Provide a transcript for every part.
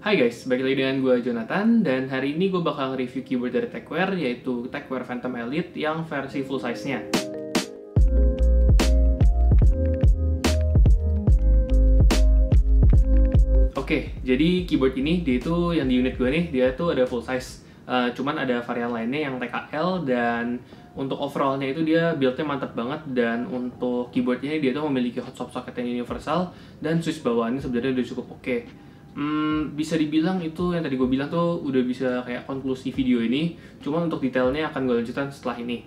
Hai guys, balik lagi dengan gue Jonathan dan hari ini gue bakal review keyboard dari Techwear yaitu Techwear Phantom Elite yang versi full size-nya. Oke, jadi keyboard ini dia itu yang di unit gue nih dia tuh ada full size. Uh, cuman ada varian lainnya yang TKL dan untuk overallnya itu dia buildnya mantap banget dan untuk keyboardnya dia tuh memiliki hot swap socket yang universal dan switch bawaannya sebenarnya udah cukup oke. Okay hmm, bisa dibilang itu yang tadi gue bilang tuh udah bisa kayak konklusi video ini. Cuma untuk detailnya akan gue lanjutkan setelah ini.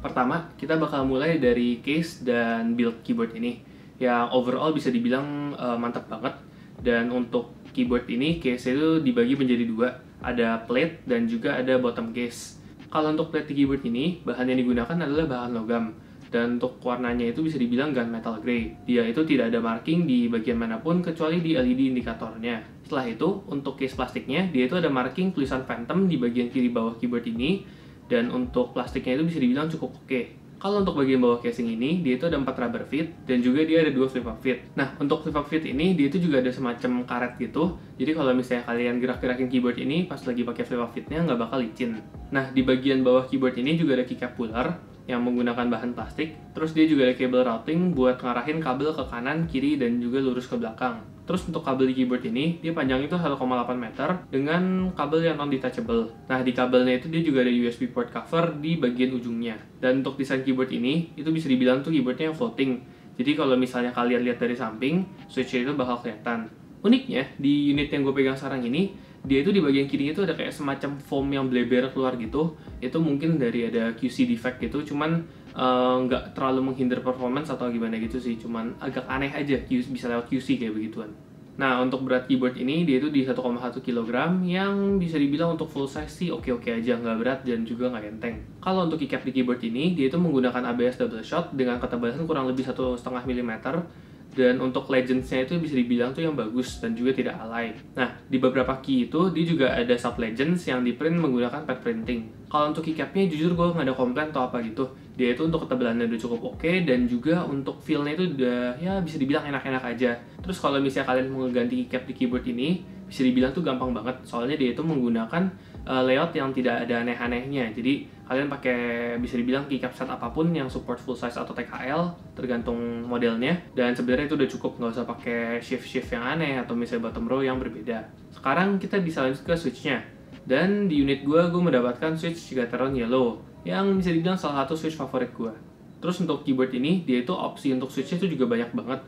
Pertama kita bakal mulai dari case dan build keyboard ini. Yang overall bisa dibilang uh, mantap banget. Dan untuk keyboard ini case itu dibagi menjadi dua. Ada plate dan juga ada bottom case. Kalau untuk plate keyboard ini bahan yang digunakan adalah bahan logam dan untuk warnanya itu bisa dibilang gunmetal gray. Dia itu tidak ada marking di bagian mana pun kecuali di LED indikatornya. Setelah itu, untuk case plastiknya, dia itu ada marking tulisan Phantom di bagian kiri bawah keyboard ini, dan untuk plastiknya itu bisa dibilang cukup oke. Okay. Kalau untuk bagian bawah casing ini, dia itu ada 4 rubber feet dan juga dia ada dua flip up feet. Nah, untuk flip up feet ini dia itu juga ada semacam karet gitu. Jadi kalau misalnya kalian gerak-gerakin keyboard ini pas lagi pakai flip up feetnya nggak bakal licin. Nah, di bagian bawah keyboard ini juga ada keycap puller yang menggunakan bahan plastik. Terus dia juga ada kabel routing buat ngarahin kabel ke kanan, kiri, dan juga lurus ke belakang. Terus untuk kabel di keyboard ini, dia panjang itu 1,8 meter dengan kabel yang non-detachable. Nah, di kabelnya itu dia juga ada USB port cover di bagian ujungnya. Dan untuk desain keyboard ini, itu bisa dibilang tuh keyboardnya yang floating. Jadi kalau misalnya kalian lihat dari samping, switch itu bakal kelihatan. Uniknya, di unit yang gue pegang sekarang ini, dia itu di bagian kirinya itu ada kayak semacam foam yang bleber keluar gitu. Itu mungkin dari ada QC defect gitu. Cuman eh, nggak uh, terlalu menghindar performance atau gimana gitu sih. Cuman agak aneh aja bisa lewat QC kayak begituan. Nah, untuk berat keyboard ini dia itu di 1,1 kg yang bisa dibilang untuk full size sih oke-oke aja, nggak berat dan juga nggak enteng. Kalau untuk keycap di keyboard ini, dia itu menggunakan ABS double shot dengan ketebalan kurang lebih 1,5 mm dan untuk legendsnya itu bisa dibilang tuh yang bagus dan juga tidak alay. Nah, di beberapa key itu dia juga ada sub legends yang di print menggunakan pad printing. Kalau untuk keycapnya jujur gue nggak ada komplain atau apa gitu. Dia itu untuk ketebalannya udah cukup oke okay, dan juga untuk feelnya itu udah ya bisa dibilang enak-enak aja. Terus kalau misalnya kalian mau ganti keycap di keyboard ini, bisa dibilang tuh gampang banget soalnya dia itu menggunakan uh, layout yang tidak ada aneh-anehnya. Jadi kalian pakai bisa dibilang keycap set apa pun yang support full size atau TKL tergantung modelnya dan sebenarnya itu udah cukup nggak usah pakai shift-shift yang aneh atau misalnya bottom row yang berbeda. Sekarang kita bisa lanjut ke switchnya. Dan di unit gue, gue mendapatkan switch Gateron Yellow yang bisa dibilang salah satu switch favorit gue. Terus untuk keyboard ini, dia itu opsi untuk switchnya itu juga banyak banget.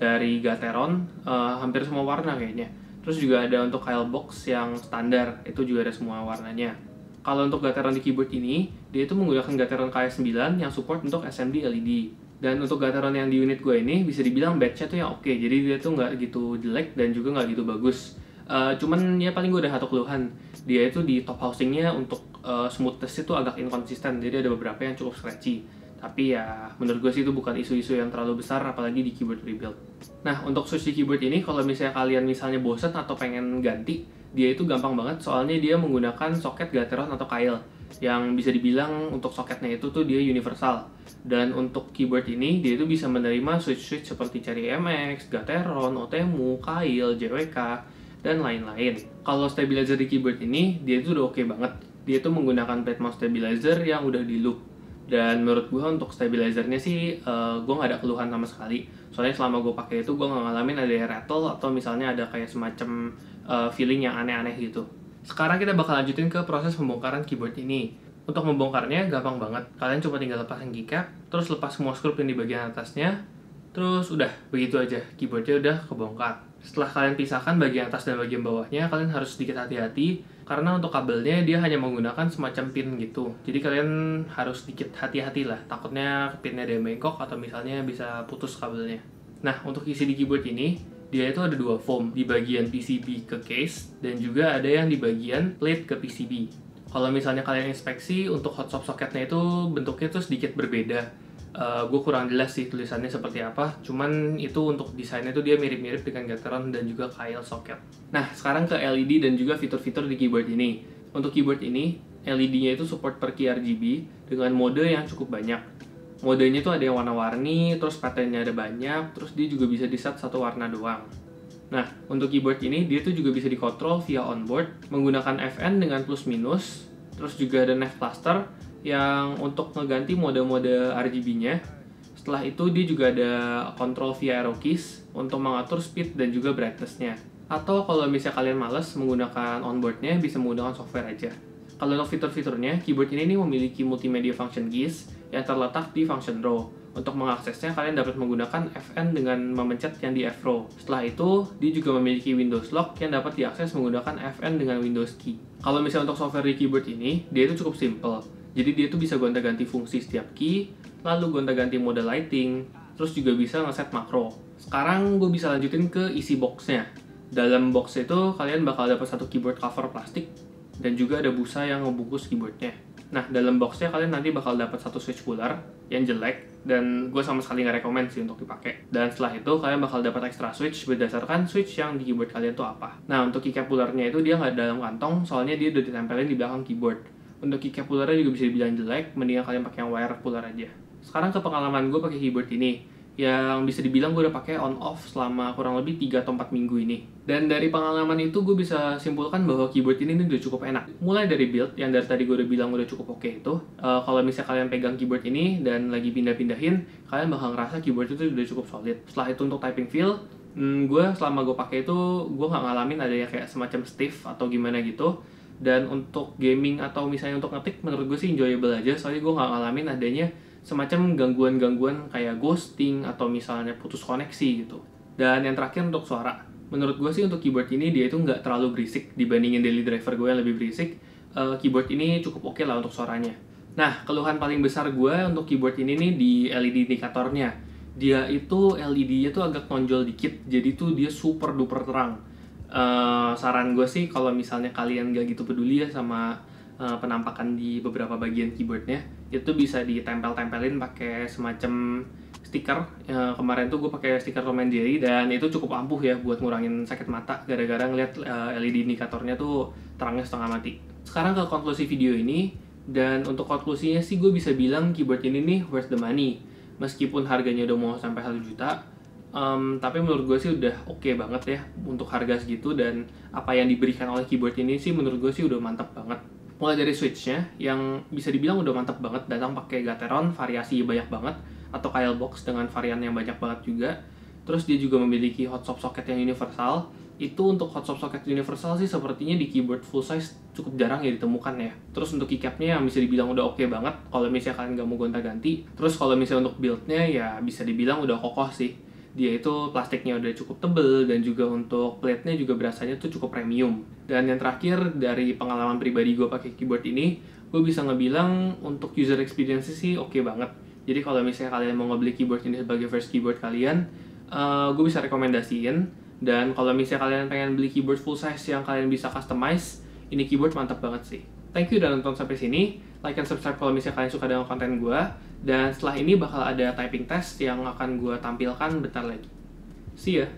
Dari Gateron, uh, hampir semua warna kayaknya Terus juga ada untuk Kyle box yang standar, itu juga ada semua warnanya. Kalau untuk Gateron di keyboard ini, dia itu menggunakan Gateron KS9 yang support untuk SMD LED. Dan untuk Gateron yang di unit gue ini bisa dibilang batch-nya tuh yang oke, okay. jadi dia tuh nggak gitu jelek dan juga nggak gitu bagus. Uh, cuman ya paling gue udah satu keluhan, dia itu di top housingnya untuk uh, smoothness itu agak inkonsisten, jadi ada beberapa yang cukup scratchy tapi ya menurut gue sih itu bukan isu-isu yang terlalu besar apalagi di keyboard rebuild nah untuk switch di keyboard ini kalau misalnya kalian misalnya bosen atau pengen ganti dia itu gampang banget soalnya dia menggunakan soket Gateron atau Kyle yang bisa dibilang untuk soketnya itu tuh dia universal dan untuk keyboard ini dia itu bisa menerima switch-switch seperti Cherry MX, Gateron, Otemu, Kyle, JWK, dan lain-lain. Kalau stabilizer di keyboard ini dia itu udah oke okay banget. Dia itu menggunakan plate mount stabilizer yang udah di loop dan menurut gue untuk stabilizernya sih uh, gue nggak ada keluhan sama sekali. Soalnya selama gue pakai itu gue nggak ngalamin ada rattle atau misalnya ada kayak semacam uh, feeling yang aneh-aneh gitu. Sekarang kita bakal lanjutin ke proses pembongkaran keyboard ini. Untuk membongkarnya gampang banget. Kalian cuma tinggal lepasin keycap terus lepas semua skrup yang di bagian atasnya terus udah begitu aja. Keyboardnya udah kebongkar. Setelah kalian pisahkan bagian atas dan bagian bawahnya kalian harus sedikit hati-hati karena untuk kabelnya dia hanya menggunakan semacam pin gitu. Jadi kalian harus sedikit hati-hati lah. Takutnya pinnya ada yang bengkok atau misalnya bisa putus kabelnya. Nah untuk isi di keyboard ini dia itu ada dua foam. Di bagian PCB ke case dan juga ada yang di bagian plate ke PCB kalau misalnya kalian inspeksi untuk hot swap socketnya itu bentuknya tuh sedikit berbeda uh, eh, gue kurang jelas sih tulisannya seperti apa. Cuman itu untuk desainnya tuh dia mirip-mirip dengan Gateron dan juga Kyle socket. Nah sekarang ke LED dan juga fitur-fitur di keyboard ini. Untuk keyboard ini LED-nya itu support per RGB dengan mode yang cukup banyak. Modenya tuh ada yang warna-warni terus patternnya ada banyak terus dia juga bisa di set satu warna doang. Nah, untuk keyboard ini dia tuh juga bisa dikontrol via onboard menggunakan FN dengan plus minus, terus juga ada nav cluster yang untuk ngeganti mode-mode RGB-nya. Setelah itu dia juga ada kontrol via arrow keys untuk mengatur speed dan juga brightness-nya. Atau kalau misalnya kalian males menggunakan onboard-nya bisa menggunakan software aja. Kalau untuk fitur-fiturnya, keyboard ini memiliki multimedia function keys yang terletak di function row. Untuk mengaksesnya, kalian dapat menggunakan FN dengan memencet yang di F row. Setelah itu, dia juga memiliki Windows Lock yang dapat diakses menggunakan FN dengan Windows Key. Kalau misalnya untuk software di keyboard ini, dia itu cukup simple. Jadi dia tuh bisa gonta-ganti fungsi setiap key, lalu gonta-ganti mode lighting, terus juga bisa ngeset makro. Sekarang gue bisa lanjutin ke isi boxnya. Dalam box itu kalian bakal dapat satu keyboard cover plastik dan juga ada busa yang ngebungkus keyboardnya. Nah, dalam boxnya kalian nanti bakal dapat satu switch puller yang jelek dan gue sama sekali nggak rekomend sih untuk dipakai. Dan setelah itu kalian bakal dapat extra switch berdasarkan switch yang di keyboard kalian tuh apa. Nah, untuk keycap pullernya itu dia nggak dalam kantong soalnya dia udah ditempelin di belakang keyboard. Untuk keycap pullernya juga bisa dibilang jelek, mendingan kalian pakai yang wire puller aja. Sekarang ke pengalaman gue pakai keyboard ini yang bisa dibilang gue udah pakai on off selama kurang lebih 3 atau 4 minggu ini. Dan dari pengalaman itu gue bisa simpulkan bahwa keyboard ini, udah cukup enak. Mulai dari build yang dari tadi gue udah bilang udah cukup oke okay itu. Uh, kalau misalnya kalian pegang keyboard ini dan lagi pindah-pindahin, kalian bakal ngerasa keyboard itu udah cukup solid. Setelah itu untuk typing feel, hmm, gue selama gue pakai itu gue nggak ngalamin ada yang kayak semacam stiff atau gimana gitu dan untuk gaming atau misalnya untuk ngetik menurut gue sih enjoyable aja soalnya gue nggak ngalamin adanya semacam gangguan-gangguan kayak ghosting atau misalnya putus koneksi gitu. Dan yang terakhir untuk suara, menurut gue sih untuk keyboard ini dia itu nggak terlalu berisik dibandingin daily driver gue yang lebih berisik. Uh, keyboard ini cukup oke okay lah untuk suaranya. Nah, keluhan paling besar gue untuk keyboard ini nih di LED indikatornya. Dia itu LED-nya tuh agak nonjol dikit, jadi tuh dia super duper terang. Uh, saran gue sih kalau misalnya kalian gak gitu peduli ya sama uh, penampakan di beberapa bagian keyboardnya, itu bisa ditempel-tempelin pakai semacam stiker. Ya, kemarin tuh gue pakai stiker Tom and dan itu cukup ampuh ya buat ngurangin sakit mata gara-gara ngeliat uh, eh, LED indikatornya tuh terangnya setengah mati. Sekarang ke konklusi video ini dan untuk konklusinya sih gue bisa bilang keyboard ini nih worth the money. Meskipun harganya udah mau sampai 1 juta um, tapi menurut gue sih udah oke okay banget ya untuk harga segitu dan apa yang diberikan oleh keyboard ini sih menurut gue sih udah mantap banget. Mulai dari switchnya yang bisa dibilang udah mantap banget datang pakai Gateron variasi banyak banget atau Kyle Box dengan varian yang banyak banget juga. Terus dia juga memiliki hot swap socket yang universal. Itu untuk hot swap socket universal sih sepertinya di keyboard full size cukup jarang ya ditemukan ya. Terus untuk keycapnya yang bisa dibilang udah oke okay banget kalau misalnya kalian nggak mau gonta-ganti. Terus kalau misalnya untuk buildnya ya bisa dibilang udah kokoh sih dia itu plastiknya udah cukup tebel dan juga untuk plate-nya juga berasanya tuh cukup premium. Dan yang terakhir dari pengalaman pribadi gue pakai keyboard ini, gue bisa ngebilang untuk user experience sih oke okay banget. Jadi kalau misalnya kalian mau ngebeli keyboard ini sebagai first keyboard kalian, uh, gue bisa rekomendasiin. Dan kalau misalnya kalian pengen beli keyboard full size yang kalian bisa customize, ini keyboard mantap banget sih. Thank you udah nonton sampai sini. Like and subscribe kalau misalnya kalian suka dengan konten gue. Dan setelah ini bakal ada typing test yang akan gue tampilkan bentar lagi. See ya!